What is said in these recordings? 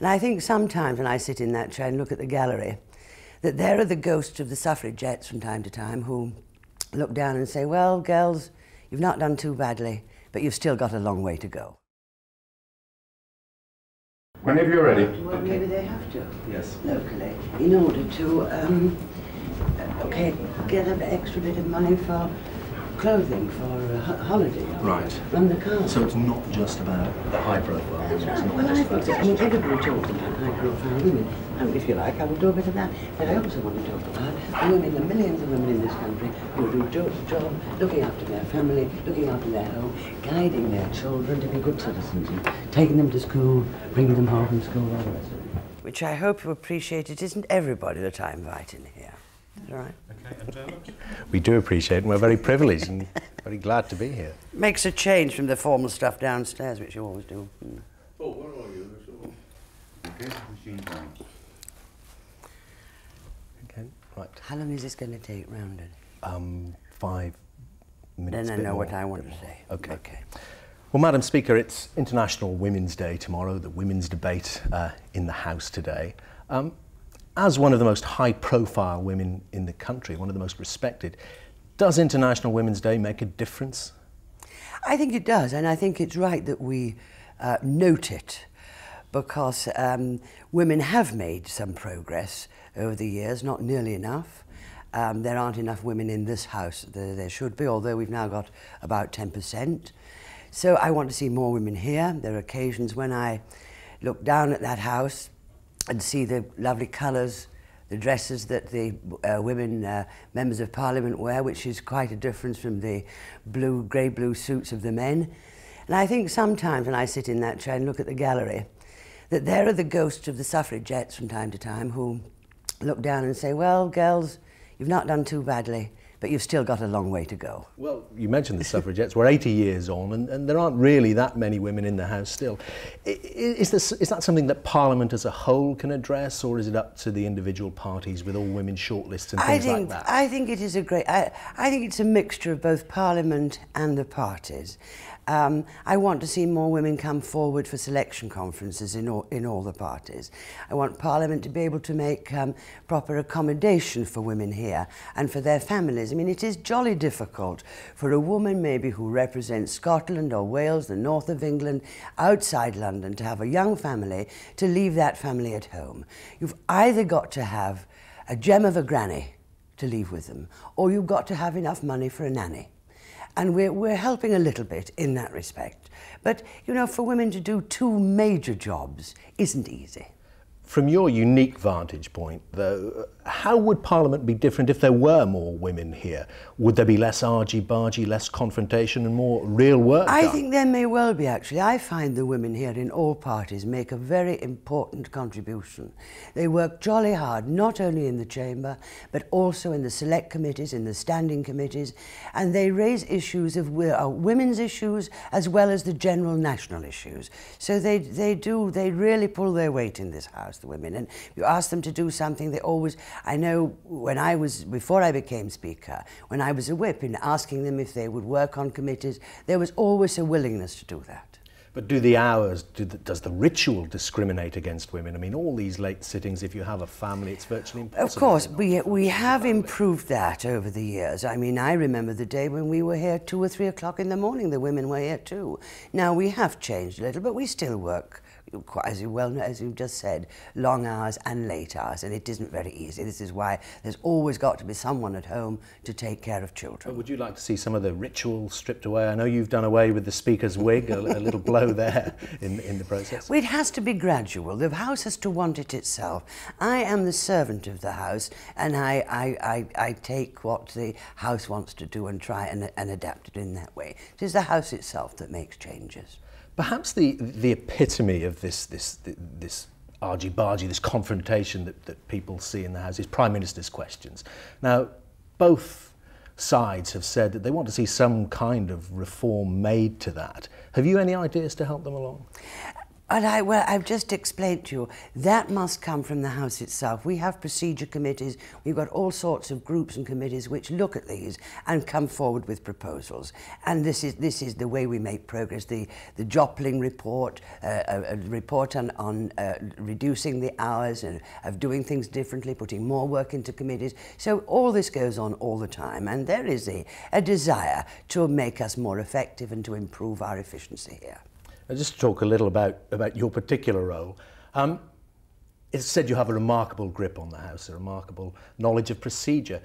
And I think sometimes when I sit in that chair and look at the gallery, that there are the ghosts of the suffragettes from time to time who look down and say, well, girls, you've not done too badly, but you've still got a long way to go. Whenever you're ready. Well, maybe they have to. Yes. Locally, in order to, um, okay, get an extra bit of money for clothing for a holiday. Right. Run the car. So it's not just about the high profile. That's right. Well, I just think so. I mean, everybody talks about high profile women. And if you like, I will do a bit of that. But I also want to talk about the women, the millions of women in this country who do jo- job looking after their family, looking after their home, guiding their children to be good citizens, and taking them to school, bringing them home from school, all the rest of it. Which I hope you appreciate. It isn't everybody that I invite in here. Is that all right? We do appreciate it and we're very privileged and very glad to be here. Makes a change from the formal stuff downstairs, which you always do. Mm. Oh, where are you? Okay, machine time. Okay, right. How long is this going to take, rounded? Um, five minutes. Then I bit know more, what I want to say. Okay. Okay. Well, Madam Speaker, it's International Women's Day tomorrow, the women's debate uh, in the House today. Um, as one of the most high profile women in the country, one of the most respected, does International Women's Day make a difference? I think it does, and I think it's right that we uh, note it because um, women have made some progress over the years, not nearly enough. Um, there aren't enough women in this house that there should be, although we've now got about 10%. So I want to see more women here. There are occasions when I look down at that house and see the lovely colours, the dresses that the uh, women uh, members of parliament wear, which is quite a difference from the blue, grey blue suits of the men. And I think sometimes when I sit in that chair and look at the gallery, that there are the ghosts of the suffragettes from time to time who look down and say, well, girls, you've not done too badly, but you've still got a long way to go. Well, you mentioned the suffragettes. We're 80 years on, and, and there aren't really that many women in the House still. I- i- Is, this, is that something that Parliament as a whole can address, or is it up to the individual parties with all women shortlists and I things think, like that? I think it is a great. I, I think it's a mixture of both Parliament and the parties. Um, I want to see more women come forward for selection conferences in all, in all the parties. I want Parliament to be able to make um, proper accommodation for women here and for their families. I mean, it is jolly difficult for a woman maybe who represents Scotland or Wales, the north of England, outside London, to have a young family, to leave that family at home. You've either got to have a gem of a granny to leave with them, or you've got to have enough money for a nanny. And we're, we're helping a little bit in that respect. But, you know, for women to do two major jobs isn't easy. From your unique vantage point, though, how would Parliament be different if there were more women here? Would there be less argy-bargy, less confrontation and more real work I done? think there may well be, actually. I find the women here in all parties make a very important contribution. They work jolly hard, not only in the chamber, but also in the select committees, in the standing committees, and they raise issues of uh, women's issues as well as the general national issues. So they, they do, they really pull their weight in this house, the women. And you ask them to do something, they always, I know when I was, before I became Speaker, when I was a whip, in asking them if they would work on committees, there was always a willingness to do that. But do the hours, do the, does the ritual discriminate against women? I mean, all these late sittings, if you have a family, it's virtually impossible. Of course, we, we have improved that over the years. I mean, I remember the day when we were here two or three o'clock in the morning, the women were here too. Now we have changed a little, but we still work, as you well know, as you just said, long hours and late hours, and it isn't very easy. This is why there's always got to be someone at home to take care of children. But would you like to see some of the ritual stripped away? I know you've done away with the Speaker's wig, a, a little blow there in, in the process. Well, it has to be gradual. The house has to want it itself. I am the servant of the house, and I, I, I, I take what the house wants to do and try and, and adapt it in that way. It is the house itself that makes changes. Perhaps the, the epitome of this, this, this argy-bargy, this confrontation that, that people see in the House is Prime Minister's questions. Now, both sides have said that they want to see some kind of reform made to that. Have you any ideas to help them along? And I, well, I've just explained to you, that must come from the House itself. We have procedure committees, we've got all sorts of groups and committees which look at these and come forward with proposals. And this is, this is the way we make progress. The, the Jopling report, uh, a, a report on, on uh, reducing the hours and of doing things differently, putting more work into committees. So all this goes on all the time. And there is a, a desire to make us more effective and to improve our efficiency here. Just to talk a little about, about your particular role. Um, it's said you have a remarkable grip on the House, a remarkable knowledge of procedure.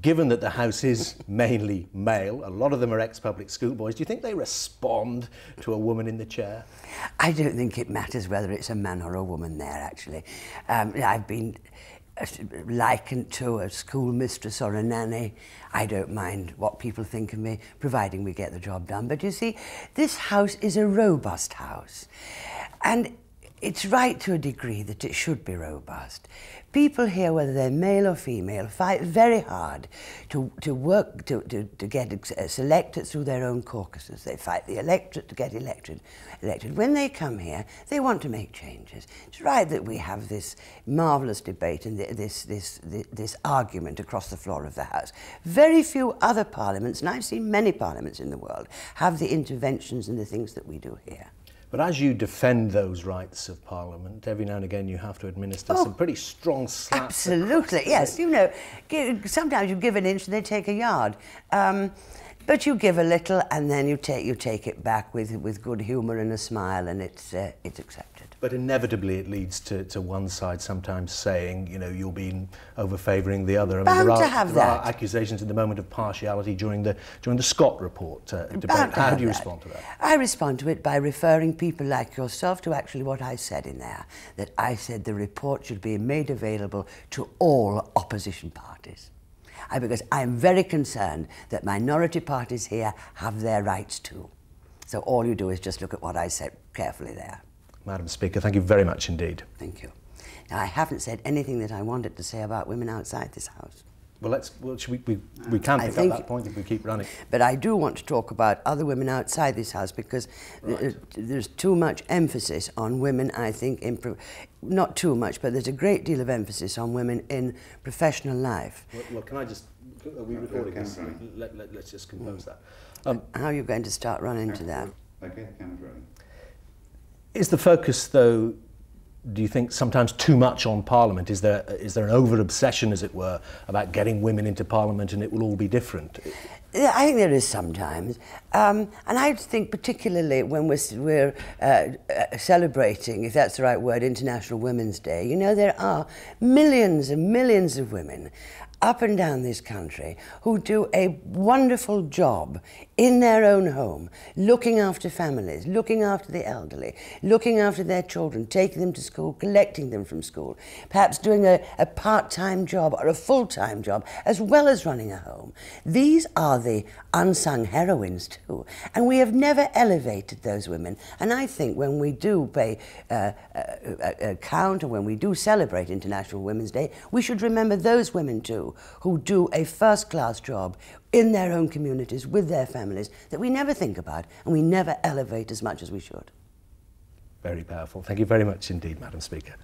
Given that the House is mainly male, a lot of them are ex-public school boys, do you think they respond to a woman in the chair? I don't think it matters whether it's a man or a woman there, actually. Um, I've been likened to a schoolmistress or a nanny. I don't mind what people think of me, providing we get the job done. But you see, this house is a robust house. And it's right to a degree that it should be robust. People here, whether they're male or female, fight very hard to, to work, to, to, to get uh, selected through their own caucuses. They fight the electorate to get elected. elected. When they come here, they want to make changes. It's right that we have this marvellous debate and this, this, this, this argument across the floor of the House. Very few other parliaments, and I've seen many parliaments in the world, have the interventions and the things that we do here. But as you defend those rights of Parliament, every now and again you have to administer oh, some pretty strong slaps. Absolutely, yes. You know, sometimes you give an inch and they take a yard. Um, but you give a little and then you take, you take it back with, with good humour and a smile and it's, uh, it's accepted. But inevitably it leads to, to one side sometimes saying, you know, you're being over-favouring the other. I mean, there, are, to have there that. are accusations at the moment of partiality during the, during the Scott report uh, debate. How do you that. respond to that? I respond to it by referring people like yourself to actually what I said in there, that I said the report should be made available to all opposition parties. I, because I'm very concerned that minority parties here have their rights too. So all you do is just look at what I said carefully there. Madam Speaker, thank you very much indeed. Thank you. Now, I haven't said anything that I wanted to say about women outside this House. Well, let's. Well, we, we, we can pick up that point if we keep running. But I do want to talk about other women outside this house because right. there's too much emphasis on women. I think in not too much, but there's a great deal of emphasis on women in professional life. Well, well can I just? Are we recording this? Let, let, us just compose that. Um, How are you going to start running to that? Okay, camera's running. Is the focus, though, do you think sometimes too much on Parliament? Is there, is there an over obsession, as it were, about getting women into Parliament and it will all be different? I think there is sometimes. Um, and I think particularly when we're, we're uh, uh, celebrating, if that's the right word, International Women's Day, you know, there are millions and millions of women up and down this country who do a wonderful job in their own home, looking after families, looking after the elderly, looking after their children, taking them to school, collecting them from school, perhaps doing a, a part-time job or a full-time job, as well as running a home. These are the unsung heroines too, and we have never elevated those women. And I think when we do pay uh, uh, uh, uh account and when we do celebrate International Women's Day, we should remember those women too, who do a first-class job in their own communities with their families that we never think about and we never elevate as much as we should. Very powerful. Thank you very much indeed, Madam Speaker.